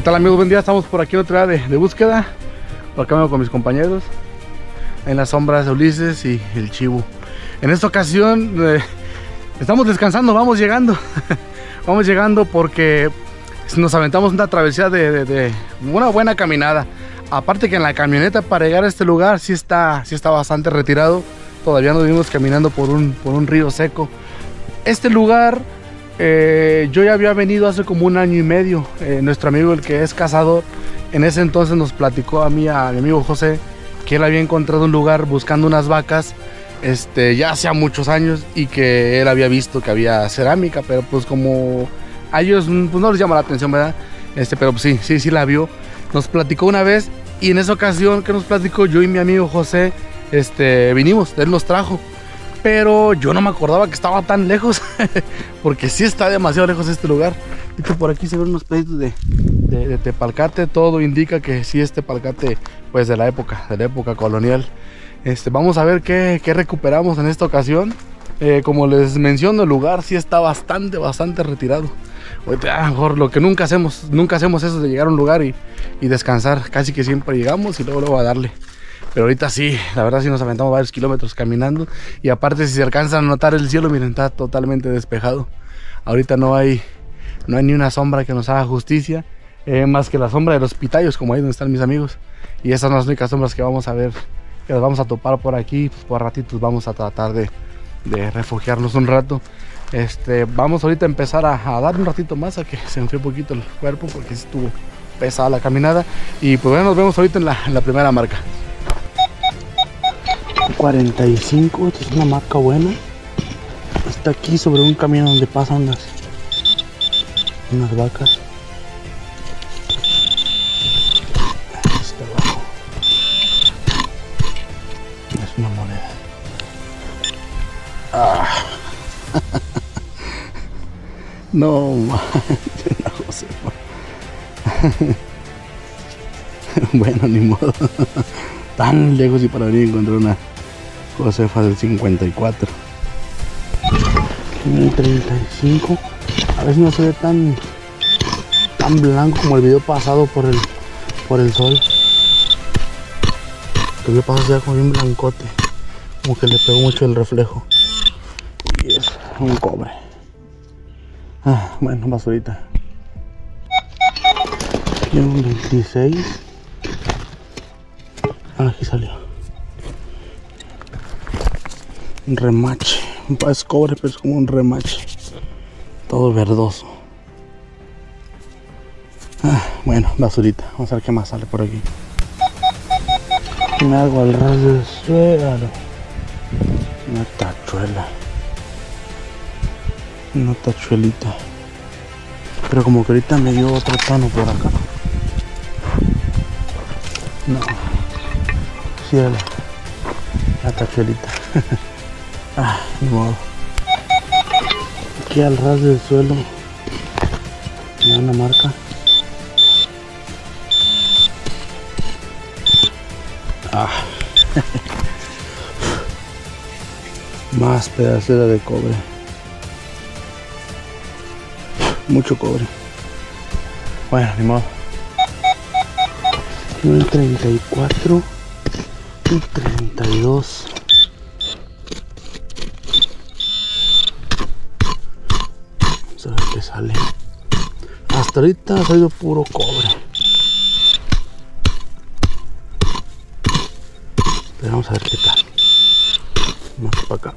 ¿Qué tal amigos? Buen día, estamos por aquí otra de, de búsqueda. Por acá vengo con mis compañeros. En las sombras de Ulises y el Chivo. En esta ocasión eh, estamos descansando, vamos llegando. vamos llegando porque nos aventamos una travesía de, de- de una buena caminada. Aparte que en la camioneta para llegar a este lugar sí está, sí está bastante retirado. Todavía nos vimos caminando por un, por un río seco. Este lugar eh, yo ya había venido hace como un año y medio. Eh, nuestro amigo, el que es cazador, en ese entonces nos platicó a mí, a mi amigo José, que él había encontrado un lugar buscando unas vacas este, ya hacía muchos años y que él había visto que había cerámica, pero pues como a ellos mm, pues, no les llama la atención, ¿verdad? Este, pero pues, sí, sí, sí la vio. Nos platicó una vez y en esa ocasión que nos platicó, yo y mi amigo José este, vinimos, él nos trajo. Pero yo no me acordaba que estaba tan lejos, porque sí está demasiado lejos este lugar. Por aquí se ven unos peditos de, tepalcate, todo indica que sí es tepalcate pues de la época, de la época colonial. Este, vamos a ver qué, recuperamos en esta ocasión. Eh, como les menciono, el lugar sí está bastante, bastante retirado. Ahorita, a lo que nunca hacemos, nunca hacemos eso de llegar a un lugar y, y descansar. Casi que siempre llegamos y luego, luego a darle. Pero ahorita sí, la verdad sí nos aventamos varios kilómetros caminando. Y aparte si se alcanza a notar el cielo, miren, está totalmente despejado. Ahorita no hay, no hay ni una sombra que nos haga justicia. eh, más que la sombra de los pitayos, como ahí donde están mis amigos. Y esas son las únicas sombras que vamos a ver, que las vamos a topar por aquí. Pues por ratitos vamos a tratar de, refugiarnos un rato. Este, vamos ahorita a empezar a, dar un ratito más a que se enfríe un poquito el cuerpo porque estuvo pesada la caminada. Y pues bueno, nos vemos ahorita en la primera marca. 45, esta es una marca buena. Está aquí sobre un camino donde pasan unas, unas vacas. Está abajo. Es una moneda. Ah. No manches, Josefa. bueno, ni modo. Tan lejos y para venir a encontrar una Josefa del 54. Tiene el 35. A veces no se ve tan tan blanco como el video pasado por el por el sol. Video pasado se ve como bien blancote. Como que le pegó mucho el reflejo. Y es un cobre. Ah, bueno, basurita. Tiene un 26. Ah, aquí salió. Remache. Es cobre, pero es como un remache. Todo verdoso. Ah, bueno, basurita. Vamos a ver qué más sale por aquí. Me hago al ras del suelo. Una tachuela. Una tachuelita. Pero como que ahorita me dio otro tono por acá. No. La, la tachuelita. ah, ni modo. Aquí al ras del suelo. Me da una marca. Ah. Más pedacera de cobre. Mucho cobre. Bueno, ni modo. Un 34. Un 32. Sale. Hasta ahorita ha salido puro cobre. Pero vamos a ver qué tal. Más para acá.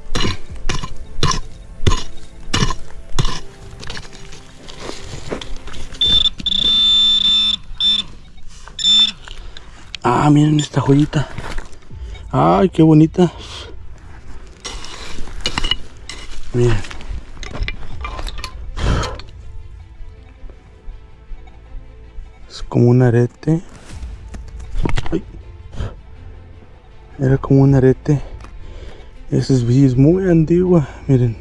Ah, miren esta joyita. Ay, qué bonita. Miren. Como un arete. Era como un arete. Esa es es muy antigua. Miren.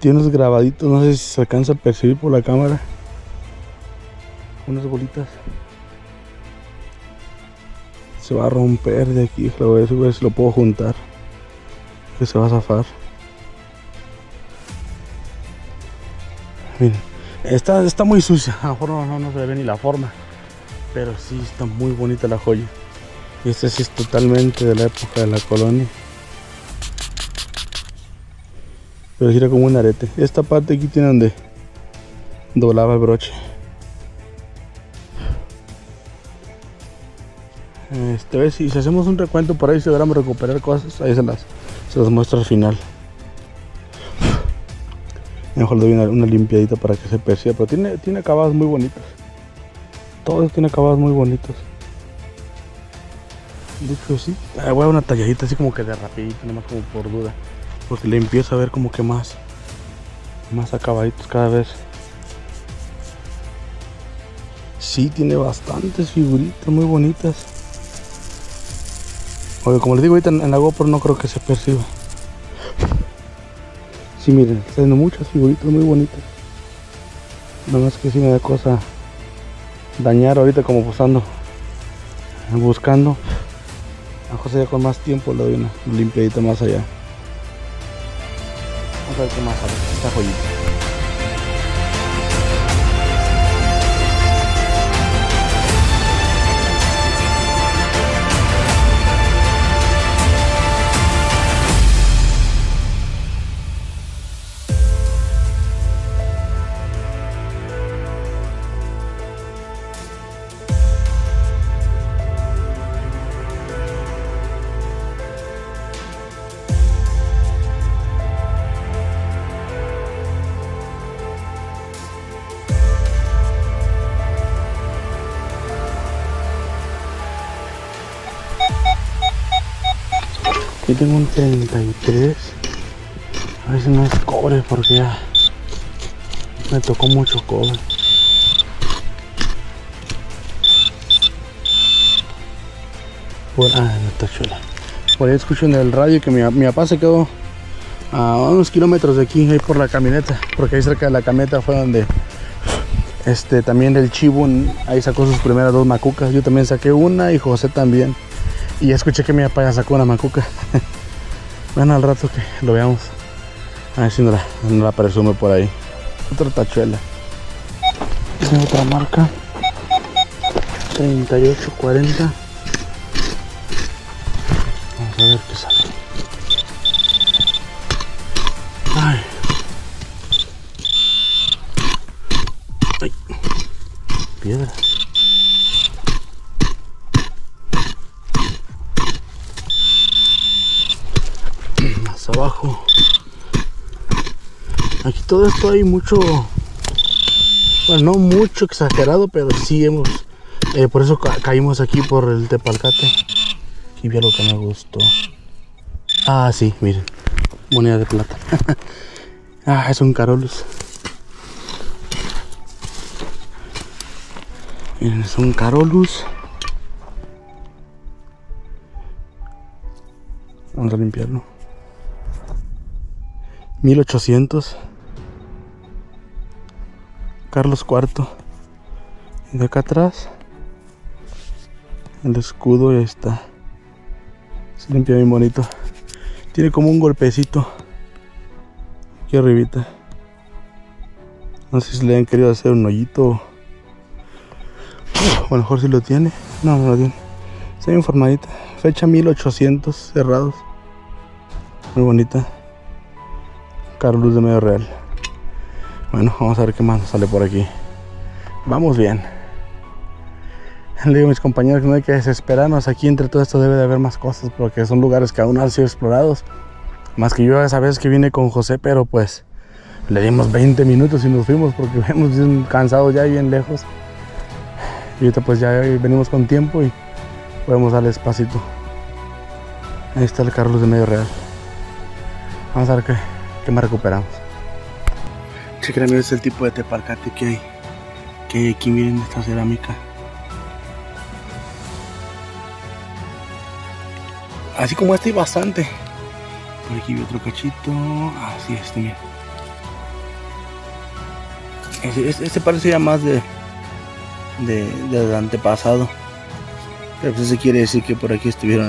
Tiene unos grabaditos. No sé si se alcanza a percibir por la cámara. Unas bolitas. Se va a romper de aquí. Lo voy a ver si lo puedo juntar. Que se va a zafar. Miren. Está, está muy sucia, a lo mejor no, no, se ve ni la forma. Pero sí está muy bonita la joya. Y este sí es totalmente de la época de la colonia. Pero gira como un arete. Esta parte aquí tiene donde doblaba el broche. Este, si, si hacemos un recuento por ahí, si logramos recuperar cosas, ahí se las, se las muestro al final. Mejor le doy una, limpiadita para que se perciba, pero tiene, tiene acabados muy bonitos. Todos tienen acabados muy bonitos. De hecho, sí. Ah, voy a una talladita así como que de rapidito, nomás como por duda. Porque le empiezo a ver como que más, más acabaditos cada vez. Sí, tiene bastantes figuritas muy bonitas. Oye, como les digo ahorita en la GoPro no creo que se perciba. Sí, miren, haciendo muchas figuritas muy bonitas. Nada más que si me da cosa dañar ahorita como posando, buscando. A José ya con más tiempo le doy una limpiadita más allá. Vamos a ver qué más sale esta joyita. Tengo un 33. A ver si no es cobre porque ya me tocó mucho cobre. Por, ah, no está chula. Por ahí escucho en el radio que mi, papá se quedó a unos kilómetros de aquí, ahí por la camioneta. Porque ahí cerca de la camioneta fue donde este también el chivo ahí sacó sus primeras dos macucas. Yo también saqué una y José también. Y ya escuché que mi papá ya sacó una macuca. bueno, al rato que lo veamos. A ver si no la, no la presume por ahí. Otra tachuela. Esta otra marca. 3840. Vamos a ver qué sale. Ay. Ay. Piedra. Más abajo. Aquí todo esto hay mucho, bueno, no mucho exagerado, pero sí hemos, eh, por eso ca caímos aquí por el tepalcate. Aquí vi lo que me gustó. Ah, sí, miren, moneda de plata. ah, es un Carolus. Miren, es un Carolus. Vamos a limpiarlo. 1800. Carlos IV. Y de acá atrás, el escudo ya está. Se limpia bien bonito. Tiene como un golpecito aquí arribita. No sé si le han querido hacer un hoyito. O lo mejor si lo tiene. No, no lo tiene. Está bien formadita. Fecha 1800 cerrados. Muy bonita. Carlos de Medio Real. Bueno, vamos a ver qué más nos sale por aquí. Vamos bien. Le digo a mis compañeros que no hay que desesperarnos. Aquí entre todo esto debe de haber más cosas porque son lugares que aún han sido explorados. Más que yo esa vez que vine con José, pero pues le dimos 20 minutos y nos fuimos porque venimos cansados ya bien lejos. Y ahorita pues ya venimos con tiempo y podemos darle despacito. Ahí está el Carlos de Medio Real. Vamos a ver qué, qué más recuperamos. Chequen amigos el tipo de tepalcate que hay. Que hay aquí, miren esta cerámica. Así como este hay bastante. Por aquí vi otro cachito. Así miren. Este, este, parece ya más de, de, antepasado. Pero pues eso quiere decir que por aquí estuvieron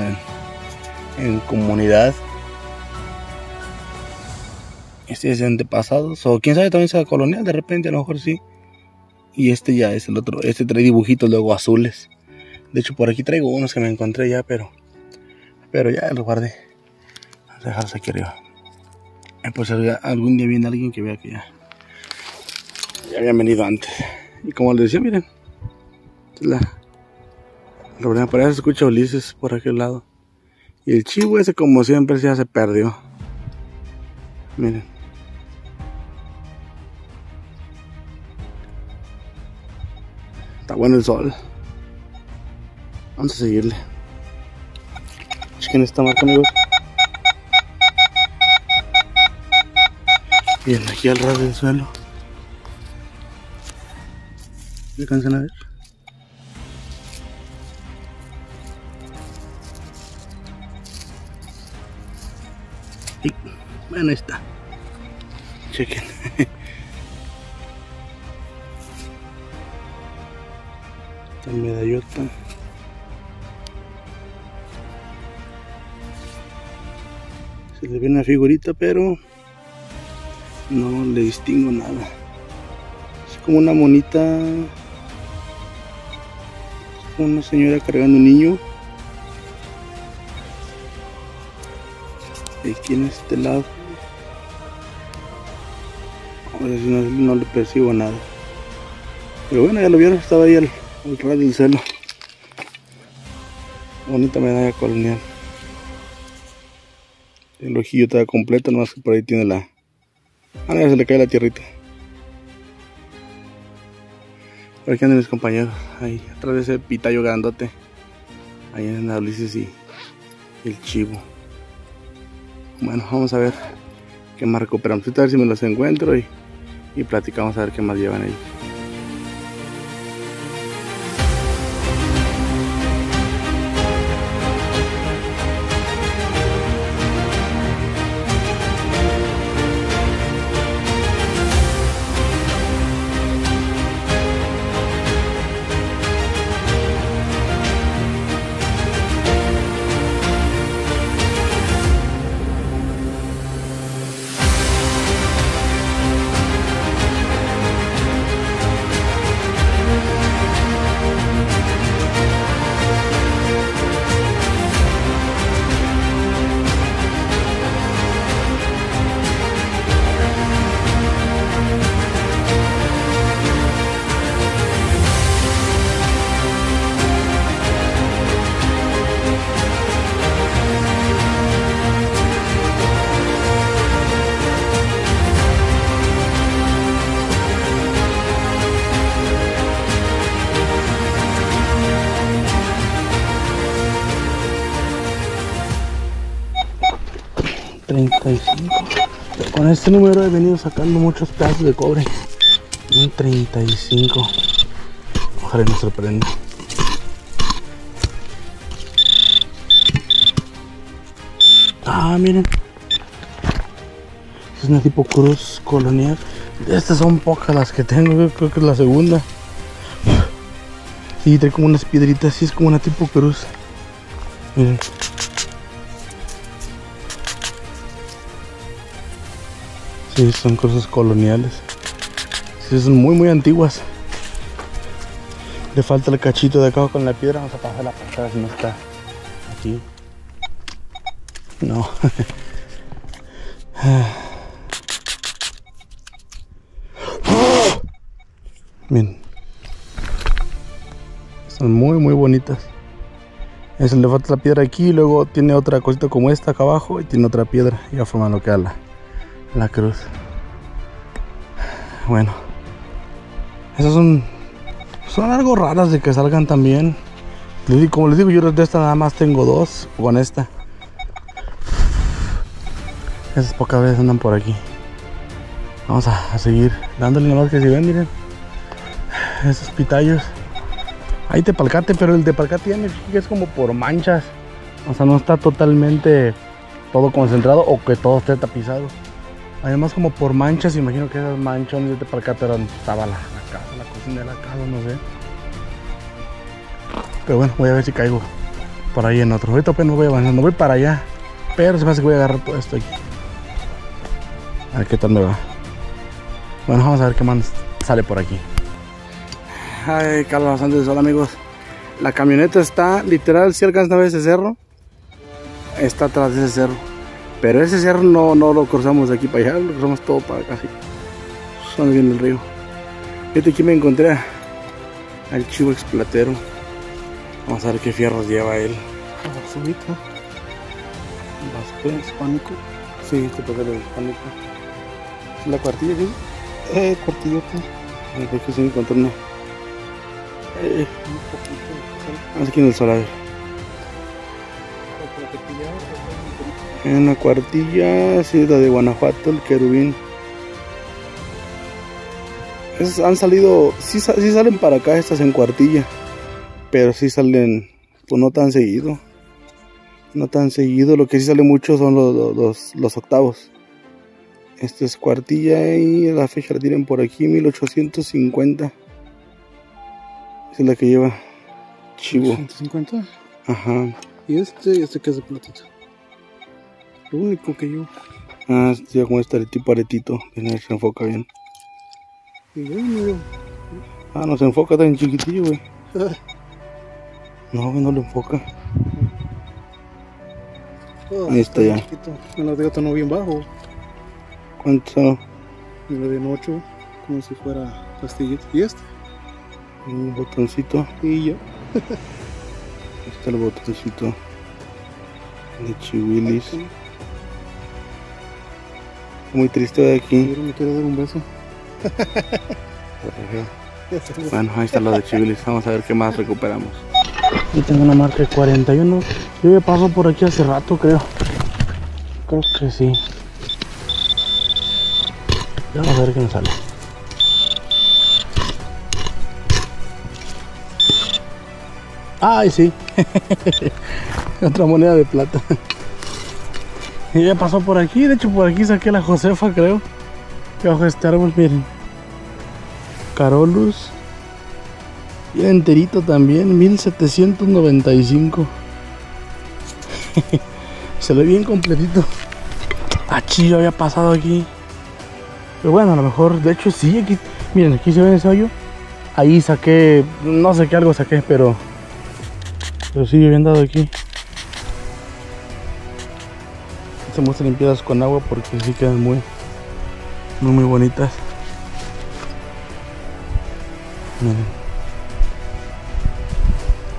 en, en comunidad. Este antepasados. O quién sabe también sea colonial. De repente a lo mejor sí. Y este ya es el otro. Este trae dibujitos luego azules. De hecho, por aquí traigo unos que me encontré ya, pero. Pero ya los guardé. Vamos a dejarlos aquí arriba. Pues algún día viene alguien que vea que ya. Ya habían venido antes. Y como les decía, miren. La. La problema para eso se escucha Ulises por aquel lado. Y el chivo ese, como siempre, ya se perdió. Miren. Bueno el sol. Vamos a seguirle. Chequen esta marca, amigos. Bien, aquí al ras del suelo. ¿Me alcanzan a ver? Y, bueno, ahí está. Chequen. Esta medallota. Se le ve una figurita, pero no le distingo nada. Es como una monita. Es como una señora cargando un niño. Y aquí en este lado. Ahora si no, no le percibo nada. Pero bueno, ya lo vieron, estaba ahí al, al ras del cielo. Bonita medalla colonial. El ojillo está completo, nomás que por ahí tiene la. Ah, ya se le cae la tierrita. Por aquí andan mis compañeros. Ahí, atrás de ese pitayo grandote. Ahí en la Ulises y el chivo. Bueno, vamos a ver qué más recuperamos. A ver si me los encuentro y, y platicamos a ver qué más llevan ellos. Este número he venido sacando muchos pedazos de cobre. Un 35. Ojalá no sorprenda. Ah, miren. Es una tipo cruz colonial. Estas son pocas las que tengo. Creo que es la segunda. Sí, trae como unas piedritas. Sí, es como una tipo cruz. Miren. Sí, son cosas coloniales. Sí, son muy, muy antiguas. Le falta el cachito de acá con la piedra. Vamos a pasar la pasada si no está aquí. No. Bien. Son muy, muy bonitas. Eso le falta la piedra aquí. Y luego tiene otra cosita como esta acá abajo. Y tiene otra piedra. Ya forman lo que la la cruz. Bueno, esas son, son algo raras de que salgan también. Como les digo, yo de esta nada más tengo dos con esta. Esas pocas veces andan por aquí. Vamos a, seguir dándole nomás que si ven, miren. Esos pitallos. Hay tepalcate, pero el tepalcate ya me que es como por manchas. O sea, no está totalmente todo concentrado o que todo esté tapizado. Además como por manchas, imagino que esas manchones de para acá, pero estaba la, la, casa, la cocina de la casa, no sé. Pero bueno, voy a ver si caigo por ahí en otro. Ahorita pues no voy avanzando, voy para allá. Pero se me hace que voy a agarrar todo esto aquí. A ver qué tal me va. Bueno, vamos a ver qué más sale por aquí. Ay, calma bastante de sol, amigos. La camioneta está literal, si alcanzan a ver ese cerro, está atrás de ese cerro. Pero ese cerro no, no lo cruzamos de aquí para allá, lo cruzamos todo para acá. Son bien el río. Fíjate aquí me encontré al chivo explatero. Vamos a ver qué fierros lleva él. Basurita. Basura hispánico. Sí, este papel es hispánico. ¿Es la cuartilla, sí? Eh, que sí me encontré una. Eh, Un poquito. aquí en el sol a ver. En una cuartilla, sí, la de Guanajuato, el querubín. Esas han salido, sí, sí salen para acá estas en cuartilla, pero sí salen, pues no tan seguido. No tan seguido, lo que sí sale mucho son los, los, octavos. Esta es cuartilla y la fecha la tienen por aquí, 1850. Esa es la que lleva Chivo. 150. Ajá. Y este, y este que es de platito. Lo único que yo. Ah, este ya con este tipo aretito, no se enfoca bien. Y yo no. Ah, no se enfoca tan chiquitillo, güey. No, güey, no lo enfoca. Oh, Ahí está ya. chiquito. Me lo de otro no bien bajo. ¿Cuánto? Me lo de en 8. Como si fuera pastillita. Y este. Un botoncito. Y yo. Está el botoncito de Chiwilis. Muy triste de aquí. Me quiero dar un beso. Bueno, ahí está lo de Chiwilis. Vamos a ver qué más recuperamos. Aquí tengo una marca de 41. Yo ya paso por aquí hace rato, creo. Creo que sí. Vamos a ver qué nos sale. Ay, sí. Otra moneda de plata. Y ya pasó por aquí. De hecho, por aquí saqué la Josefa, creo. Que bajo este árbol, miren. Carolus. Bien enterito también, 1795. Se ve bien completito. Ah, chillo, había pasado aquí. Pero bueno, a lo mejor, de hecho sí, aquí, miren, aquí se ve ese hoyo. Ahí saqué, no sé qué algo saqué, pero, pero sí, habían dado aquí. Se muestran limpiadas con agua porque sí quedan muy, muy, muy bonitas. Miren.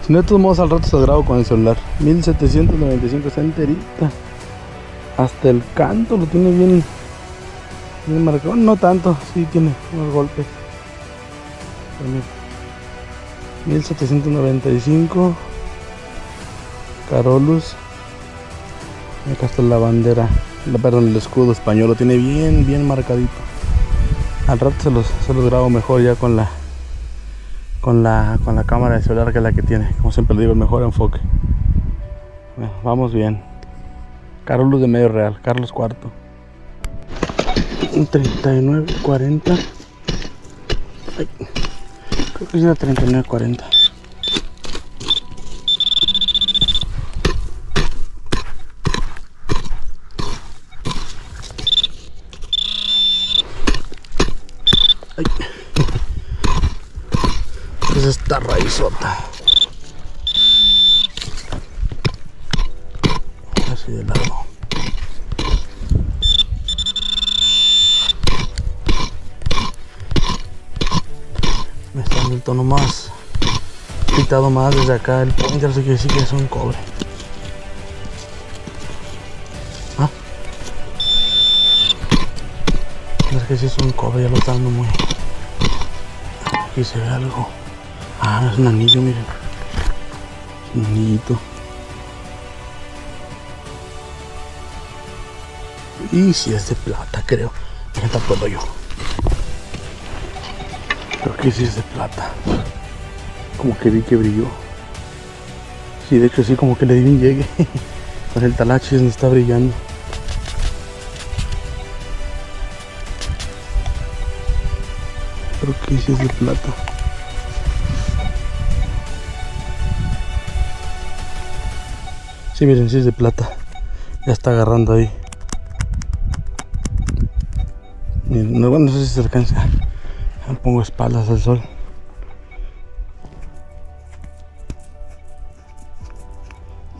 Si no, de todos modos al rato se grabo con el celular. 1795 está enterita. Hasta el canto lo tiene bien, bien marcado. No tanto, sí tiene unos golpes. Mira. 1795. Carolus. Acá está la bandera. La, perdón, el escudo español lo tiene bien, bien marcadito. Al rato se los, se los grabo mejor ya con la con la con la cámara de celular que es la que tiene. Como siempre digo, el mejor enfoque. Bueno, vamos bien. Carlos de Medio Real, Carlos IV. Un 39, 40. Ay, creo que es era 39, 40. Es esta raizota. Así de largo. Me está dando el tono más pitado más desde acá el pointer, así que sí que es un cobre. Ah. Es que sí es un cobre, ya lo está dando muy. Aquí se ve algo. Ah, es un anillo, miren. Un anillito. Y si es de plata, creo. Me está todo yo. Creo que sí es de plata. Como que vi que brilló. Sí, de hecho sí, como que le di un llegue. Con el talache donde está brillando. Creo que sí es de plata. Sí, miren, sí es de plata. Ya está agarrando ahí. No, no sé si se alcanza. Ya pongo espaldas al sol.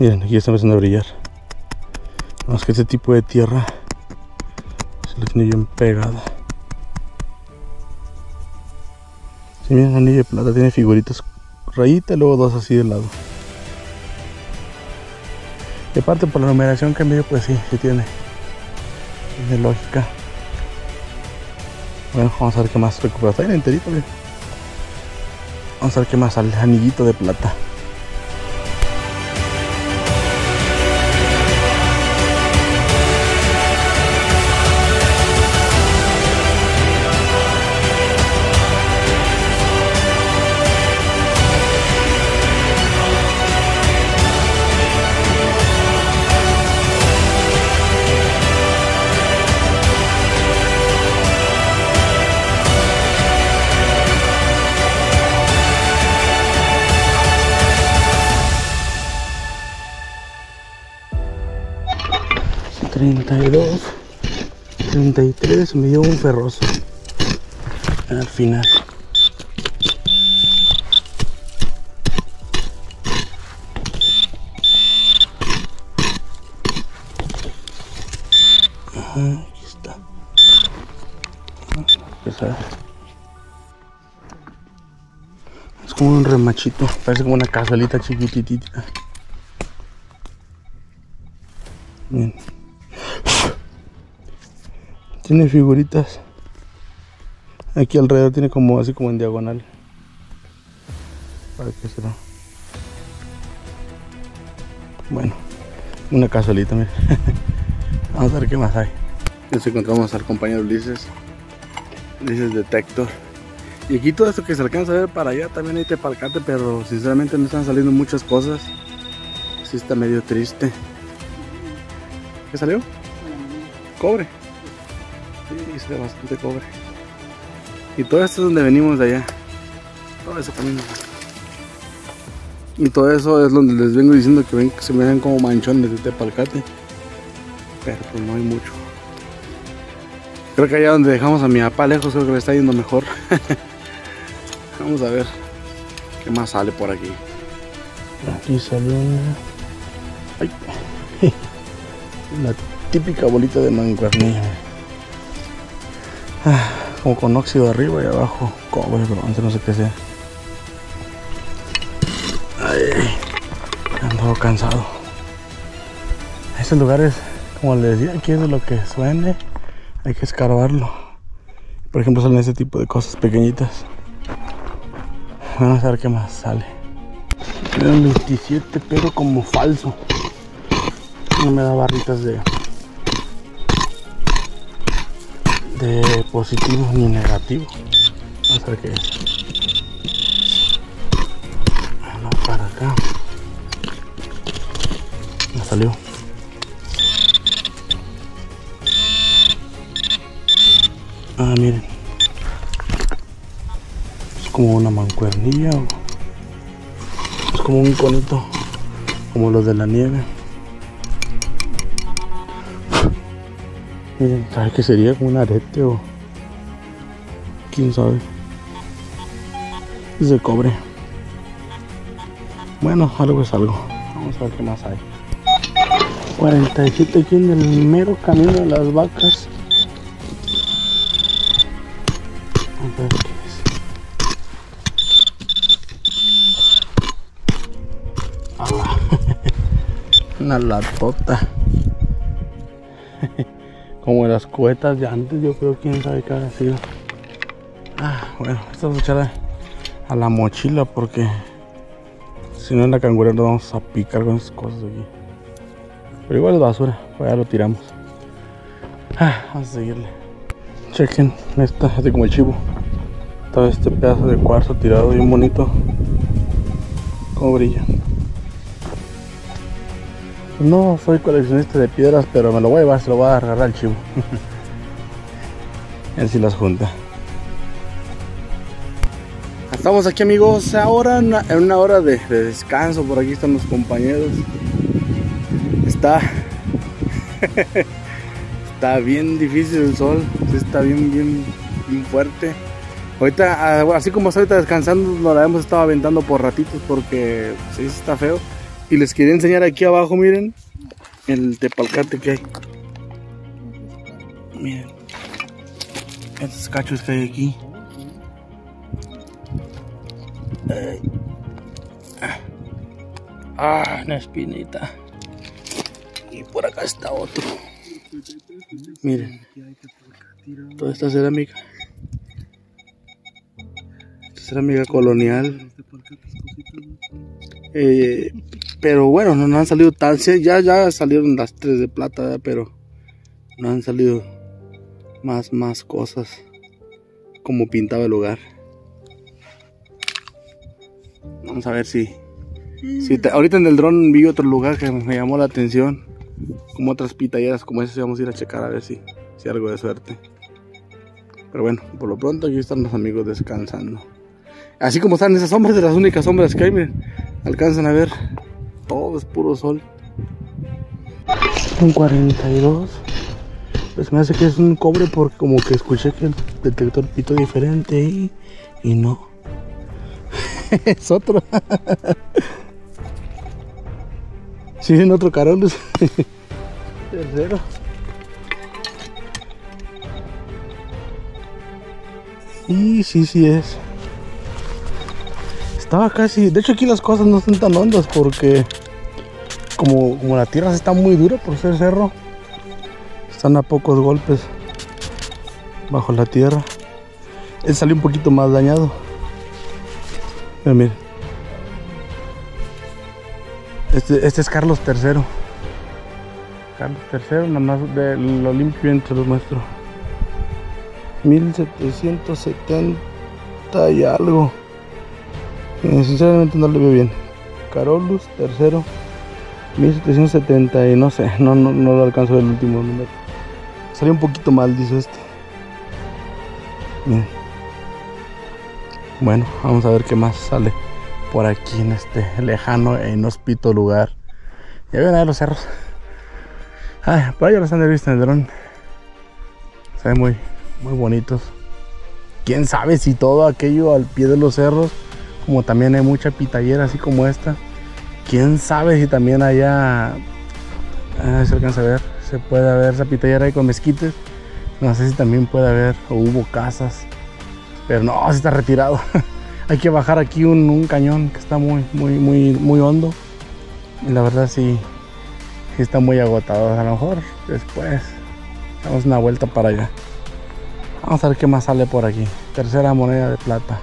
Miren, aquí está empezando a brillar. Más que este tipo de tierra se lo tiene bien pegada. Si sí, miren, anillo de plata tiene figuritas rayita, luego dos así de lado. Y aparte por la numeración que medio pues sí, sí tiene. Tiene lógica. Bueno, vamos a ver qué más recupera. Está bien enterito, miren. Vamos a ver qué más sale. Anillito de plata. Aquí está. Es como un remachito, parece como una cazuelita chiquititita. Bien. Tiene figuritas. Aquí alrededor tiene como así como en diagonal. ¿Para qué será? Bueno, una cazuelita, mira. Vamos a ver qué más hay. Nos encontramos al compañero Ulises. Ulises Detector. Y aquí todo esto que se alcanza a ver para allá también hay tepalcate, pero sinceramente no están saliendo muchas cosas. Sí está medio triste. ¿Qué salió? Cobre. Sí, ve bastante cobre. Y todo esto es donde venimos de allá. Todo eso también. Y todo eso es donde les vengo diciendo que ven que se me ven como manchones de tepalcate. Pero pues no hay mucho. Creo que allá donde dejamos a mi papá lejos creo que le está yendo mejor. Vamos a ver qué más sale por aquí. Aquí salió una... Ay. La típica bolita de mancuernillo. Ah, como con óxido arriba y abajo. Cobre, bronce, no sé qué sea. Ay, ando cansado. Estos lugares, como les decía, aquí es de lo que suene. Hay que escarbarlo. Por ejemplo, salen ese tipo de cosas pequeñitas. Vamos a ver qué más sale. Era un 27, pero como falso. No me da barritas de de positivo ni negativo. Vamos a ver qué es. Ah, no, para acá. Me salió. Ah, miren. Es como una mancuernilla. Es como un conito. Como los de la nieve. Miren, ¿sabe qué sería? Como un arete o. Quién sabe. Es de cobre. Bueno, algo es algo. Vamos a ver qué más hay. 47 aquí en el mero camino de las vacas. Una latota. Como las cuetas de antes, yo creo, quién sabe qué ha sido. Ah, bueno, esta a echar a, a la mochila porque si no en la cangura nos vamos a picar con esas cosas aquí. Pero igual es basura, pues ya lo tiramos. Ah, vamos a seguirle. Chequen, esta, así como el chivo. Todo este pedazo de cuarzo tirado bien bonito. Como brilla. No soy coleccionista de piedras, pero me lo voy a llevar, se lo voy a agarrar al chivo. Él sí las junta. Estamos aquí amigos, ahora en una, hora de, de descanso, por aquí están los compañeros. Está... está bien difícil el sol, está bien, bien, bien fuerte. Ahorita, ah, así como estoy ahorita descansando, nos la hemos estado aventando por ratitos porque sí está feo. Y les quería enseñar aquí abajo, miren, el tepalcate que hay. Miren. Estos cachos que hay aquí. Ah, una espinita. Y por acá está otro. Miren. Toda esta cerámica. Esta cerámica colonial. Eh, pero bueno, no, han salido tan. Ya, ya salieron las tres de plata, pero no han salido más, más cosas como pintaba el lugar. Vamos a ver si. si ahorita en el dron vi otro lugar que me llamó la atención. Como otras pitalleras como esas. Vamos a ir a checar a ver si, si algo de suerte. Pero bueno, por lo pronto aquí están los amigos descansando. Así como están esas sombras de las únicas sombras que hay, miren. Alcanzan a ver. Todo es puro sol. Un 42. Pues me hace que es un cobre porque como que escuché que el detector pito diferente y, y no. es otro. sí, en otro Carolus. Tercero. Y sí, sí es. Estaba casi... De hecho aquí las cosas no están tan hondas porque... Como, como la tierra está muy dura por ser cerro. Están a pocos golpes. Bajo la tierra. Él salió un poquito más dañado. miren. Este, este es Carlos III. Carlos III, nada más de lo limpio entre los muestro. 1770 y algo. Eh, sinceramente no le veo bien. Carolus III 1770 y no sé, no, no, no lo alcanzo el último número. Salió un poquito mal, dice este. Bien. Bueno, vamos a ver qué más sale por aquí en este lejano e inhóspito lugar. Ya ven ahí los cerros. Ay, por ahí los han de visto en el dron. Se ven muy, muy bonitos. Quién sabe si todo aquello al pie de los cerros, como también hay mucha pitallera así como esta. Quién sabe si también allá ah, se alcanza a ver, se puede ver esa pitallera ahí con mezquites. No sé si también puede haber o hubo casas. Pero no, si está retirado. hay que bajar aquí un, un, cañón que está muy, muy, muy, muy hondo. Y la verdad sí, sí está muy agotado. A lo mejor después damos una vuelta para allá. Vamos a ver qué más sale por aquí. Tercera moneda de plata.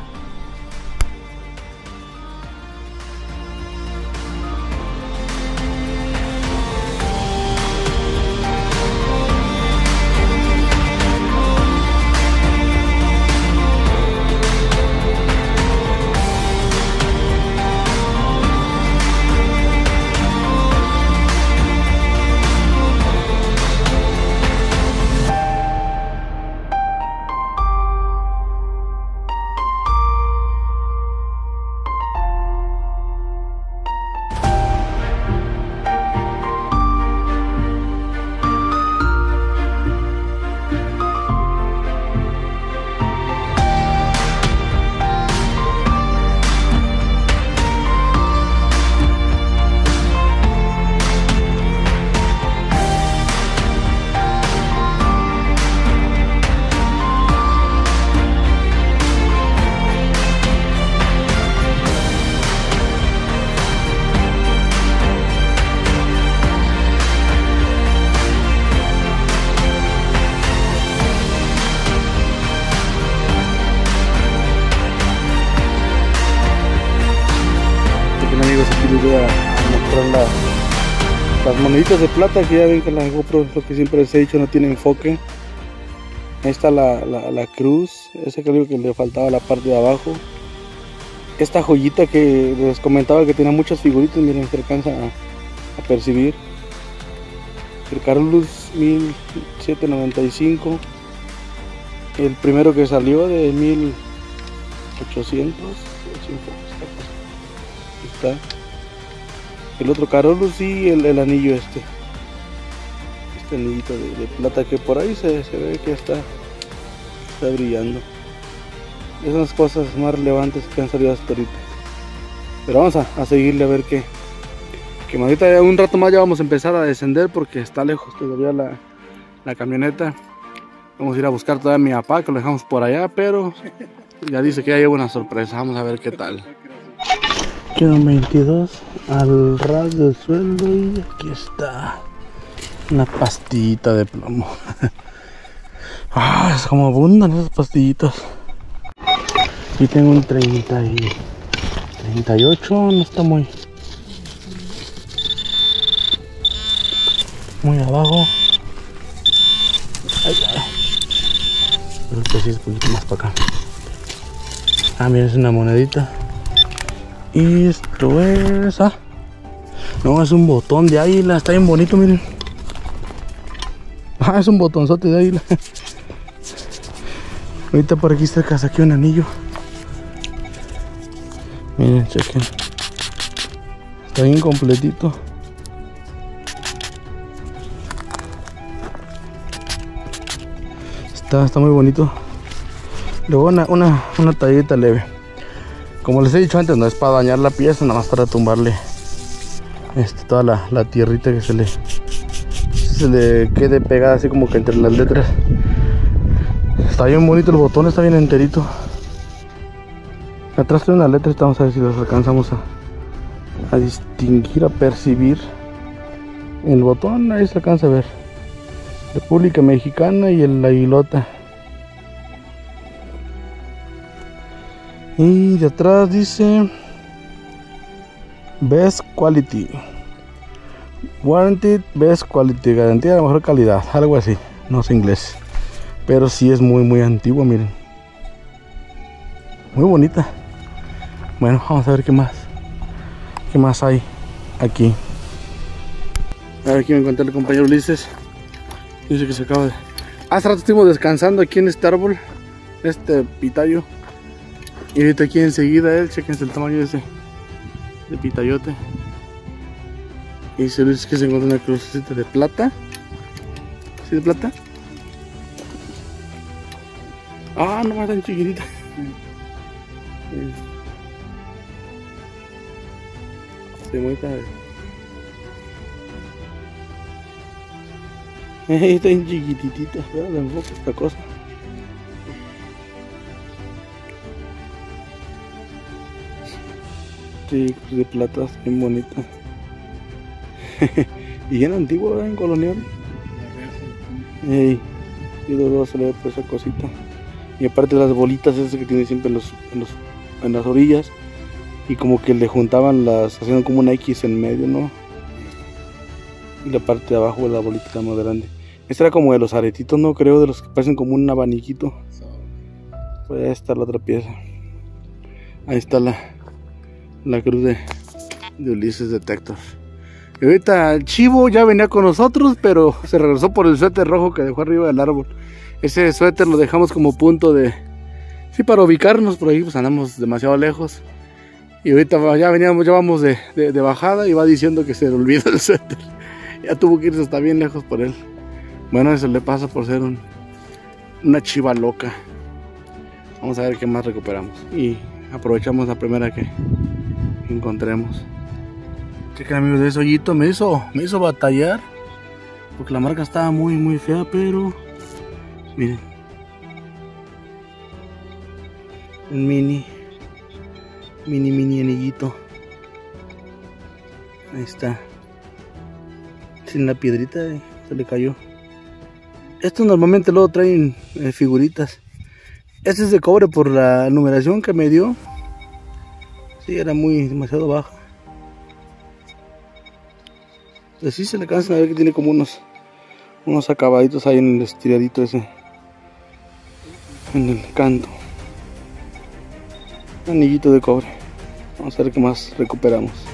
Moneditas de plata que ya ven que la GoPro lo que siempre les he dicho no tiene enfoque. Ahí está la, la, cruz ese creo que le faltaba la parte de abajo. Esta joyita que les comentaba que tenía muchas figuritas miren se alcanza a, a percibir. El Carolus 1795 el primero que salió de 1800 está el otro Carolus y el, anillo este este anillito de, plata que por ahí se, ve que está está brillando esas son las cosas más relevantes que han salido hasta ahorita pero vamos a, seguirle a ver qué Que ahorita un rato más ya vamos a empezar a descender porque está lejos todavía la, la camioneta. Vamos a ir a buscar todavía a mi papá que lo dejamos por allá, pero ya dice que ya lleva una sorpresa. Vamos a ver qué tal. Quedan 22 al ras del suelo y aquí está una pastillita de plomo. ah, es como abundan esas pastillitas. Aquí tengo un 30 y 38, no está muy muy abajo. Ay, ay. Creo que sí es un poquito más para acá. Ah, mira, es una monedita. Y esto es. Ah. No, es un botón de águila. Está bien bonito, miren. Ah, es un botonzote de águila. Ahorita por aquí cerca saqué un anillo. Miren, chequen. Está bien completito. Está, está muy bonito. Luego una, una, una tallita leve. Como les he dicho antes, no es para dañar la pieza, nada más para tumbarle este, toda la, la tierrita que se le, se le quede pegada así como que entre las letras. Está bien bonito el botón, está bien enterito. Atrás trae una letra, vamos a ver si las alcanzamos a, a distinguir, a percibir. El botón ahí se alcanza a ver. República Mexicana y el aguilota. Y de atrás dice Best Quality. Warranted Best Quality. Garantía de la mejor calidad. Algo así. No sé inglés. Pero sí es muy muy antiguo, miren. Muy bonita. Bueno, vamos a ver qué más. ¿Qué más hay aquí? A ver, aquí me encontré el compañero Ulises. Dice que se acaba de... Hace rato estuvimos descansando aquí en este árbol. Este pitayo. Y ahorita aquí enseguida él, chequense el tamaño de ese de pitayote. Y se dice que se encontró una crucecita de plata. ¿Sí de plata? Ah, no más tan chiquitita. Se muestra. Está en chiquititita, enfoque esta cosa. Pues de plata, bien bonita. y bien antiguo, ¿verdad? En colonial. Y ve por esa cosita. Y aparte las bolitas esas que tiene siempre en, los, en, los, en las orillas. Y como que le juntaban las, haciendo como una X en medio, ¿no? Y la parte de abajo de la bolita más grande. Esta era como de los aretitos, no creo, de los que parecen como un abaniquito. Pues ahí está la otra pieza. Ahí está la, la cruz de, de Ulises Detector. Y ahorita el chivo ya venía con nosotros, pero se regresó por el suéter rojo que dejó arriba del árbol. Ese suéter lo dejamos como punto de... Sí, para ubicarnos por ahí, pues andamos demasiado lejos. Y ahorita ya veníamos, ya vamos de, de, de bajada y va diciendo que se le olvida el suéter. Ya tuvo que irse hasta bien lejos por él. Bueno, eso le pasa por ser un, una chiva loca. Vamos a ver qué más recuperamos. Y aprovechamos la primera que encontremos. Chequen amigos de ese me hizo, me hizo batallar. Porque la marca estaba muy muy fea, pero miren. Un mini, mini mini anillito. Ahí está. Sin la piedrita eh, se le cayó. Estos normalmente luego traen eh, figuritas. Este es de cobre por la numeración que me dio. Era muy demasiado baja. Pues sí se le cansa a ver que tiene como unos unos acabaditos ahí en el estiradito ese. En el canto. Anillito de cobre. Vamos a ver qué más recuperamos.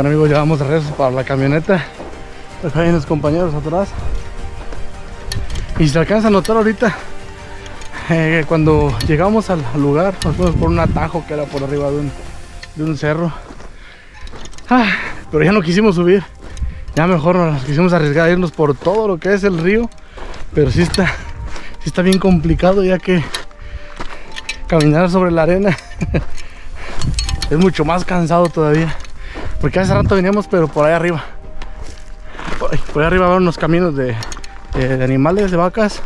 Bueno amigos, llevamos de regreso para la camioneta. Acá hay unos compañeros atrás. Y se alcanza a notar ahorita, eh, cuando llegamos al lugar, nos fuimos por un atajo que era por arriba de un, de un cerro. Ah, pero ya no quisimos subir. Ya mejor nos quisimos arriesgar a irnos por todo lo que es el río. Pero sí está, sí está bien complicado ya que caminar sobre la arena es mucho más cansado todavía. Porque hace rato veníamos, pero por ahí arriba. Por ahí, arriba van unos caminos de, animales, de vacas.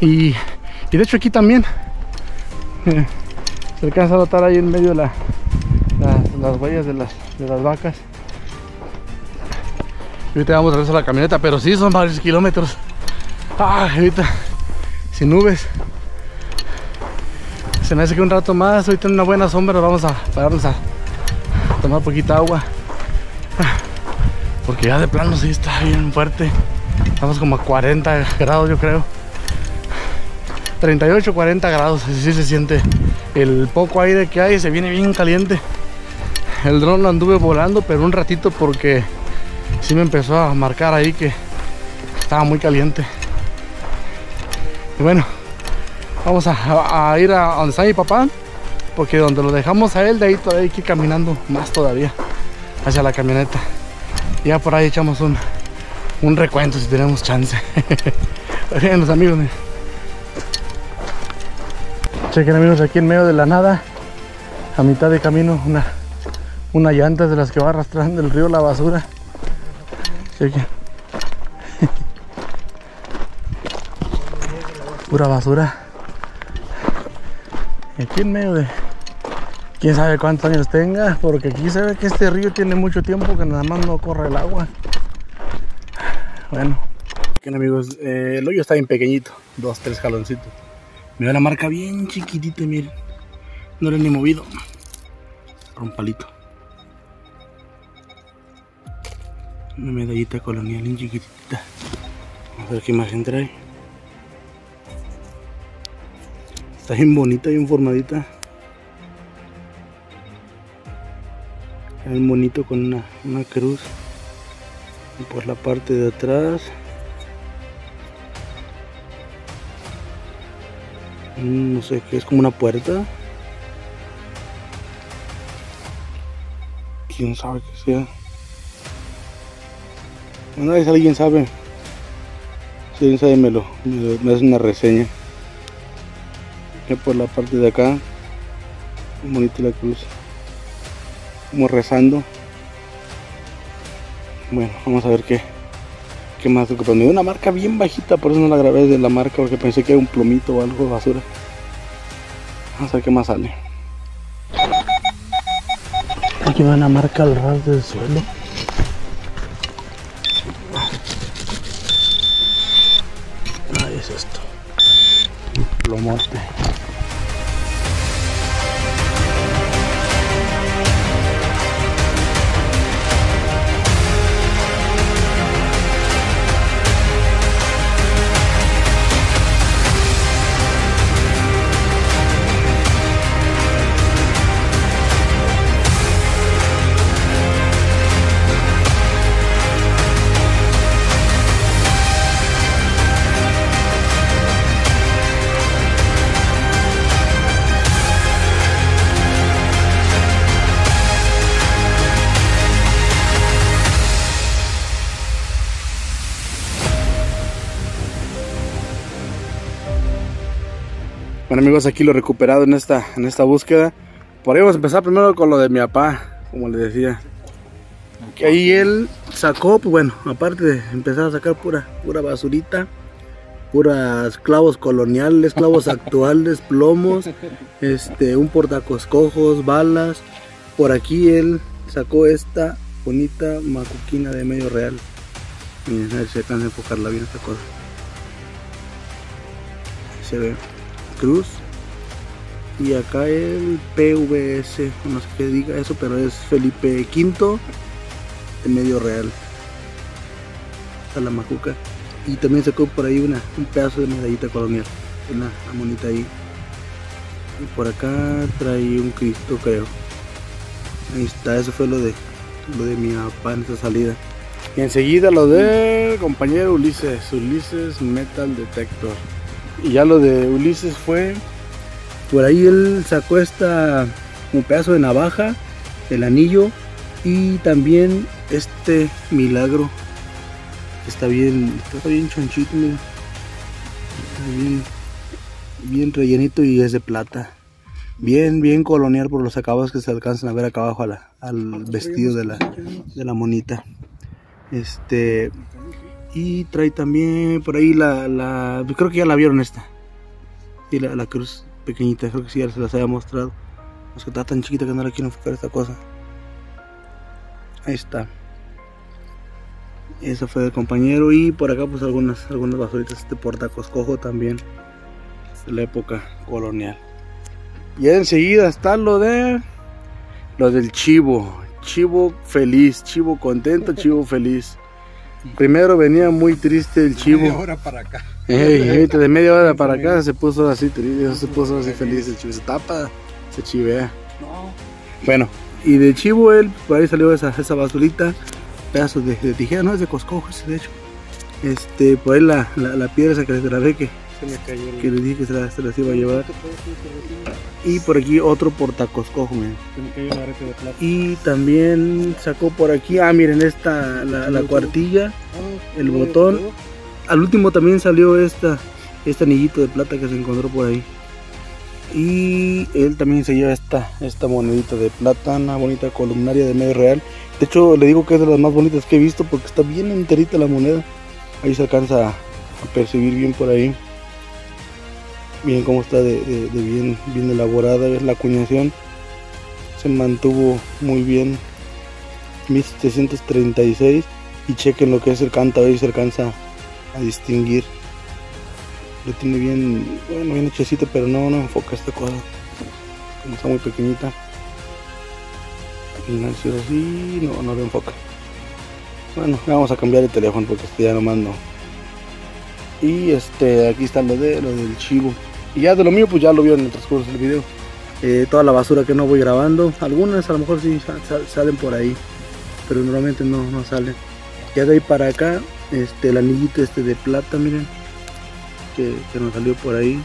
Y, de hecho aquí también. se alcanza a notar ahí en medio la, la- las huellas de las, de las vacas. Y ahorita vamos a regresar a la camioneta, pero sí son varios kilómetros. Ah, ahorita sin nubes. Se me hace que un rato más, ahorita en una buena sombra vamos a pararnos a tomar poquita agua. Porque ya de plano sí está bien fuerte. Estamos como a 40 grados yo creo. 38, 40 grados, así sí se siente el poco aire que hay, se viene bien caliente. El dron lo anduve volando, pero un ratito porque sí me empezó a marcar ahí que estaba muy caliente. Y bueno, vamos a- a ir a donde está mi papá, porque donde lo dejamos a él, de ahí todavía hay que ir caminando más todavía hacia la camioneta. Ya por ahí echamos un, un recuento si tenemos chance. Miren los amigos. Chequen amigos, aquí en medio de la nada, a mitad de camino, una, una llanta de las que va arrastrando el río la basura. Chequen. Pura basura. Aquí en medio de quién sabe cuántos años tenga, porque aquí se ve que este río tiene mucho tiempo que nada más no corre el agua. Bueno. Bien amigos, eh, el hoyo está bien pequeñito, dos, tres jaloncitos. Mira la marca bien chiquitita, miren. No era ni movido. Por un palito. Una medallita colonial bien chiquitita. Vamos a ver qué imagen trae. Está bien bonita, bien formadita. Bien bonito con una, una cruz. Y por la parte de atrás. Mm, No sé qué es como una puerta. Quién sabe qué sea. Bueno, si alguien sabe. Si alguien sabe, me lo, me, me hace una reseña. Ya por la parte de acá. Bonita la cruz. Como rezando. Bueno, vamos a ver qué. ¿Qué más ocupa? Me una marca bien bajita, por eso no la grabé de la marca, porque pensé que era un plomito o algo de basura. Vamos a ver qué más sale. Aquí va una marca al ras del suelo. Ahí es esto. Un plomote. Bueno amigos, aquí lo recuperado en esta, en esta búsqueda. Por ahí vamos a empezar primero con lo de mi papá, como le decía. Que ahí él sacó, pues bueno, aparte de empezar a sacar pura, pura basurita, puras clavos coloniales, clavos actuales, plomos, este, un portacoscojos, balas. Por aquí él sacó esta bonita macuquina de medio real. Miren, a ver si alcanza a enfocarla bien esta cosa. Se ve cruz. Y acá el PVS no sé qué diga eso pero es Felipe V de medio real. Está la macuca y también sacó por ahí una un pedazo de medallita colonial. Una, una monita ahí. Y por acá trae un Cristo creo. Ahí está eso fue lo de lo de mi papá en esta salida. Y enseguida lo de compañero Ulises, Ulises Metal Detector. Y ya lo de Ulises fue, por ahí él sacó esta, un pedazo de navaja, el anillo y también este milagro. Está bien, está bien chonchito, mira. Está bien, bien rellenito y es de plata. Bien, bien colonial por los acabados que se alcanzan a ver acá abajo a la- al vestido de la, de la monita. Este, y trae también por ahí la, la creo que ya la vieron esta. Y la, la cruz pequeñita, creo que sí ya se las había mostrado. Es que está tan chiquita que no la quiero enfocar esta cosa. Ahí está. Esa fue del compañero y por acá pues algunas, algunas basuritas. Este portacoscojo también. De la época colonial. Y enseguida está lo de... Lo del chivo. Chivo feliz, chivo contento, chivo feliz. Primero venía muy triste el chivo. Ahora para acá. Ey, ahorita de media hora para acá se puso así triste, se puso así feliz el chivo. Se tapa, se chivea. Bueno, y de chivo él, por ahí salió esa, esa basurita, pedazos de, de tijera, no es de coscojo ese de hecho. Este, por ahí la, la, la piedra esa que les grabé que, Se me cayó el... que les dije que se, la- se las iba a llevar. Y por aquí otro portacoscojo, miren. Se me cayó el arete de plata. Y también sacó por aquí, ah miren esta, la, la cuartilla. el botón. Al último también salió esta, este anillito de plata que se encontró por ahí. Y él también se lleva esta, esta monedita de plata, una bonita columnaria de medio real. De hecho, le digo que es de las más bonitas que he visto porque está bien enterita la moneda. Ahí se alcanza a percibir bien por ahí. Bien cómo está de, bien, bien elaborada. La acuñación. Se mantuvo muy bien. 1736. Y chequen lo que es el cántaro y se alcanza a distinguir. Lo tiene bien, bueno, bien hechecito, pero no, no enfoca esta cosa. Como está muy pequeñita. Y no así, no, no lo enfoca. Bueno, vamos a cambiar el teléfono porque este ya no mando. Y este, aquí está lo de lo del chivo. Y ya de lo mío, pues ya lo vio en el transcurso del video. Eh, toda la basura que no voy grabando. Algunas a lo mejor sí sa- sa- salen por ahí. Pero normalmente no, no salen. Ya de ahí para acá, este, el anillito este de plata, miren. Que, que nos salió por ahí.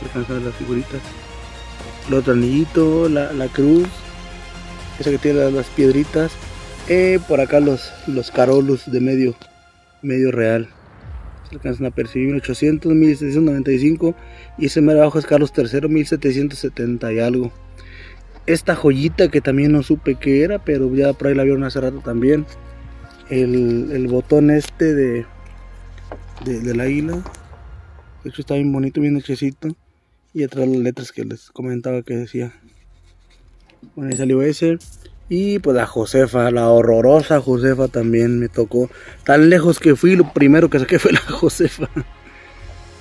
Se alcanzan las figuritas. El otro anillito, la, la cruz. Esa que tiene las, las piedritas. Eh, por acá los, los carolos de medio, medio real. Alcanzan a percibir 1800, 1795. Y ese mero abajo es Carlos III, 1770 y algo. Esta joyita que también no supe qué era, pero ya por ahí la vieron hace rato también. El, el botón este de, de, del águila. De hecho está bien bonito, bien hechecito. Y atrás las letras que les comentaba que decía. Bueno, ahí salió ese. Y pues la Josefa, la horrorosa Josefa también me tocó. Tan lejos que fui, lo primero que saqué fue la Josefa.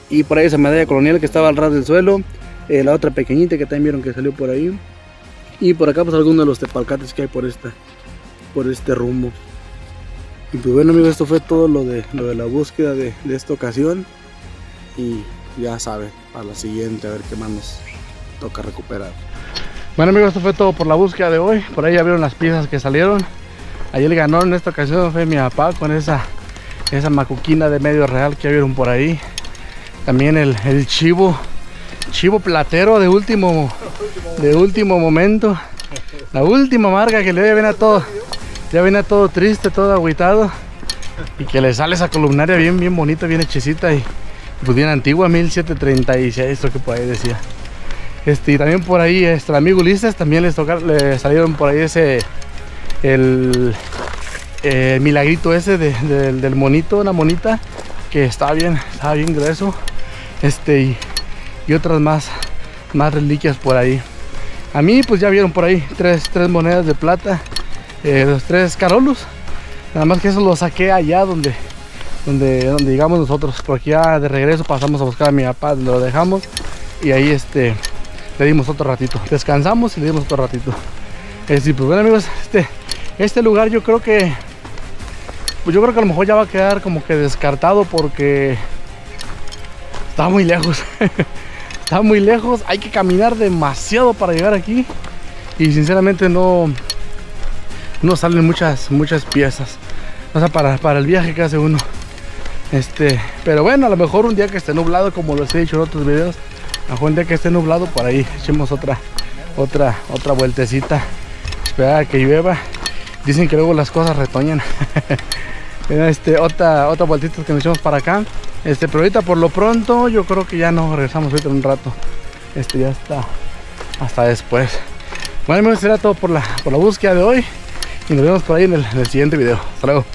Y por ahí esa medalla colonial que estaba al ras del suelo. eh, la otra pequeñita que también vieron que salió por ahí. Y por acá pues algunos de los tepalcates que hay por esta, por este rumbo. Y pues bueno amigos, esto fue todo lo de, lo de la búsqueda de, de esta ocasión. Y ya saben, para la siguiente a ver qué más nos toca recuperar. Bueno amigos, esto fue todo por la búsqueda de hoy. Por ahí ya vieron las piezas que salieron. Ahí el ganador en esta ocasión fue mi papá con esa, esa macuquina de medio real que vieron por ahí. También el, el chivo, chivo platero de último, de último momento. La última marca que le ya viene a todo, ya viene a todo triste, todo agüitado. Y que le sale esa columnaria bien, bien bonita, bien hechecita y pues bien antigua, 1736, esto que por ahí decía. Este, y también por ahí, este, el amigo Ulises, también les tocaron, le salieron por ahí ese, el, eh, milagrito ese de- del- del monito, una monita que está bien, está bien grueso. Este, y, y otras más, más reliquias por ahí. A mí, pues ya vieron por ahí tres, tres monedas de plata, eh, los tres carolos. Nada más que eso lo saqué allá donde, donde, donde llegamos nosotros. Por aquí ya de regreso pasamos a buscar a mi papá, lo dejamos. Y ahí este, le dimos otro ratito. Descansamos y le dimos otro ratito. Este, pues bueno amigos, este, este lugar yo creo que, pues yo creo que a lo mejor ya va a quedar como que descartado porque está muy lejos. está muy lejos, hay que caminar demasiado para llegar aquí. Y sinceramente no, no salen muchas, muchas piezas. O sea, para, para el viaje que hace uno. Este, pero bueno, a lo mejor un día que esté nublado, como les he dicho en otros videos, mejor día que esté nublado, por ahí echemos otra, otra, otra vueltecita. Esperar a que llueva. Dicen que luego las cosas retoñan. este, otra, otra vueltita que nos echamos para acá. Este, pero ahorita por lo pronto, yo creo que ya no regresamos ahorita un rato. Este ya está hasta después. Bueno, amigos, será todo por la, por la búsqueda de hoy. Y nos vemos por ahí en el siguiente video. Hasta luego.